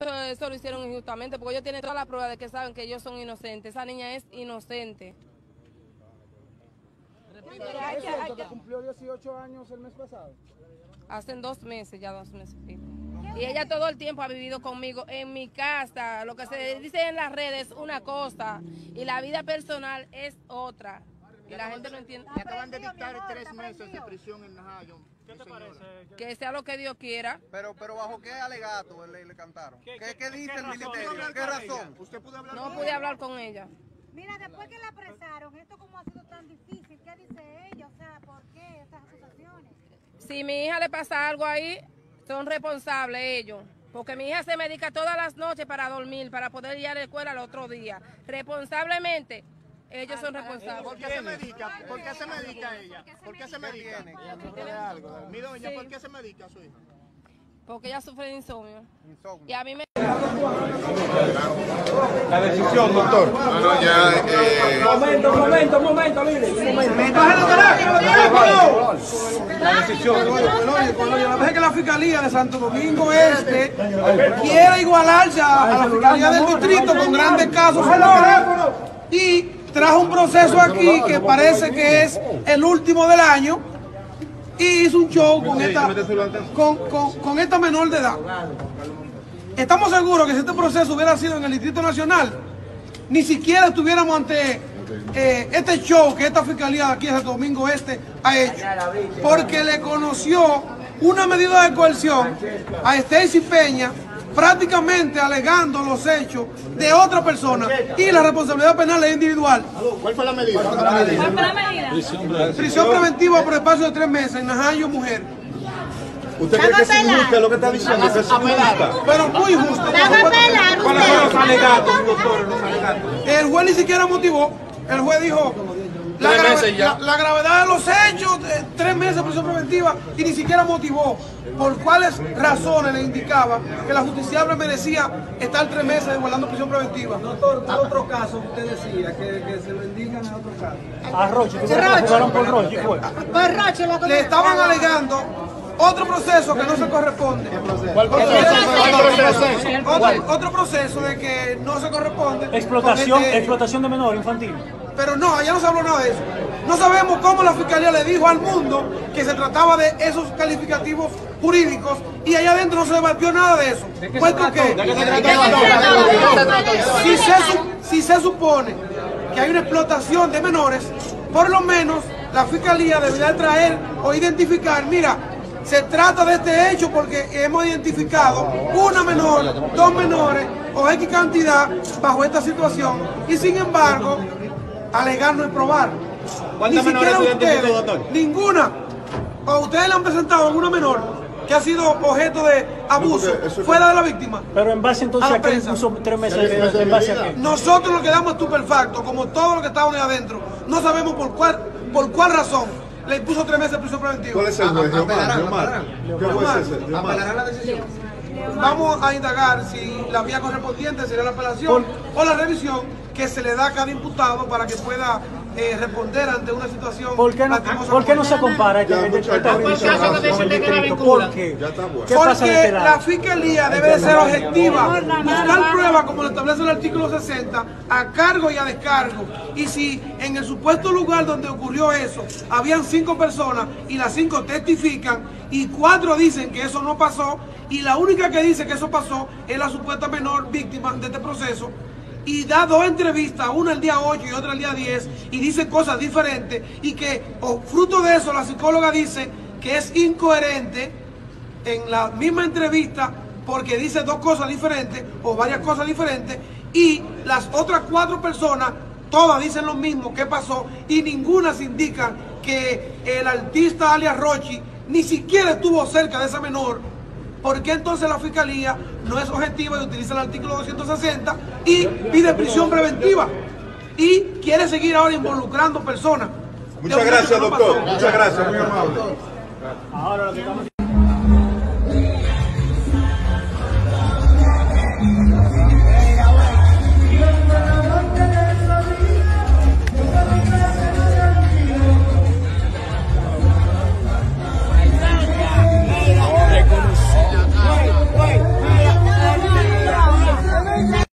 Eso lo hicieron injustamente porque ellos tienen toda la prueba de que saben que ellos son inocentes. Esa niña es inocente. ¿Es cierto que cumplió 18 años el mes pasado? Hacen dos meses, ya dos meses. y ella todo el tiempo ha vivido conmigo en mi casa. Lo que se dice en las redes es una cosa y la vida personal es otra. Y la gente no entiende. Le acaban de dictar tres meses de prisión en Najayo. ¿Qué te parece? Que sea lo que Dios quiera. Pero, pero bajo qué alegato le, le cantaron? ¿Qué, ¿Qué- qué, qué- dice qué el razón? ministerio? ¿Pudo hablar ¿Qué con razón? ¿Usted pudo hablar No con pude ella? hablar con ella. Mira, después que la apresaron, ¿esto cómo ha sido tan difícil? ¿Qué dice ella? O sea, ¿por qué estas acusaciones? Si mi hija le pasa algo ahí, son responsables ellos. Porque mi hija se medica todas las noches para dormir, para poder ir a la escuela el otro día. Responsablemente, ellos son ¿Por responsables. qué se medica? ¿Por qué se medica ella? ¿Por qué se medica? Mi doña, ¿por qué se medica su hija? Porque ella sufre de insomnio. Insomnio. Y a mí me... La decisión, doctor. No, no, ya, eh, Momento, momento, momento, líder. La decisión. La vez que la Fiscalía de Santo Domingo Este quiere igualarse a, a la Fiscalía del Distrito con grandes casos y trajo un proceso aquí que parece que es el último del año y hizo un show con esta, con, con- con esta menor de edad. Estamos seguros que si este proceso hubiera sido en el Distrito Nacional, ni siquiera estuviéramos ante eh, este show que esta fiscalía de aquí de Santo Domingo Este ha hecho, porque le conoció una medida de coerción a Stacy Peña prácticamente alegando los hechos de otra persona y la responsabilidad penal es individual. ¿Cuál fue la medida? Prisión preventiva por espacio de tres meses en Najayo Mujer. ¿Usted cree que es injusta lo que está diciendo? Que es injusta. Pero muy justo. ¿Cuáles son los alegatos, doctor? Los alegatos. El juez ni siquiera motivó. El juez dijo la, grave- la- la gravedad de los hechos, de tres meses de prisión preventiva, y ni siquiera motivó por cuáles razones le indicaba que la justiciable merecía estar tres meses guardando prisión preventiva. Doctor, ¿cuál otro caso usted decía que, que se lo indican en otro caso? A Roche, ¿tú crees que jugaron por Roche? La Le estaban alegando otro proceso que no se corresponde. ¿Cuál proceso? ¿Cuál proceso? Otro, otro proceso de que no se corresponde. Explotación, este- explotación de menor infantil. Pero no, allá no se habló nada de eso. No sabemos cómo la fiscalía le dijo al mundo que se trataba de esos calificativos jurídicos y allá adentro no se debatió nada de eso. Puesto que si se, si se supone que hay una explotación de menores, por lo menos la fiscalía debería traer o identificar, mira, se trata de este hecho porque hemos identificado una menor, dos menores o X cantidad bajo esta situación y sin embargo alegar no es probar. ¿Cuántas Ni siquiera menores ustedes, doctor? Ninguna. ¿O ustedes le han presentado alguna menor que ha sido objeto de abuso eso- fuera de la víctima? Pero en base entonces A a, que puso tres meses, de- en base a qué. Nosotros nos quedamos estupefactos, como todos los que estaban ahí adentro. No sabemos por cuál, por cuál razón le impuso tres meses de prisión preventiva. ¿Cuál es el juez? Leomar. Leomar. ¿Qué juez es ese? ¿Apelarán Leomar. la decisión? Vamos a indagar si la vía correspondiente sería la apelación o la revisión que se le da a cada imputado para que pueda eh, responder ante una situación ¿Por qué no, lastimosa ¿por qué no como se compara Ya, ¿por qué? Ya está bueno. ¿Qué pasa de Porque este la fiscalía debe de ser objetiva, buscar pruebas como lo establece el artículo 60, a cargo y a descargo. Y si en el supuesto lugar donde ocurrió eso, habían cinco personas y las cinco testifican y cuatro dicen que eso no pasó y la única que dice que eso pasó es la supuesta menor víctima de este proceso, y da dos entrevistas, una el día 8 y otra el día 10, y dice cosas diferentes, y que fruto de eso la psicóloga dice que es incoherente en la misma entrevista porque dice dos cosas diferentes o varias cosas diferentes, y las otras cuatro personas todas dicen lo mismo que pasó, y ninguna se indica que el artista alias Rochi ni siquiera estuvo cerca de esa menor ¿Por qué entonces la fiscalía no es objetiva y utiliza el artículo 260 y pide prisión preventiva? Y quiere seguir ahora involucrando personas. Muchas gracias, doctor. Muchas gracias, muy amable. Ahora lo que estamos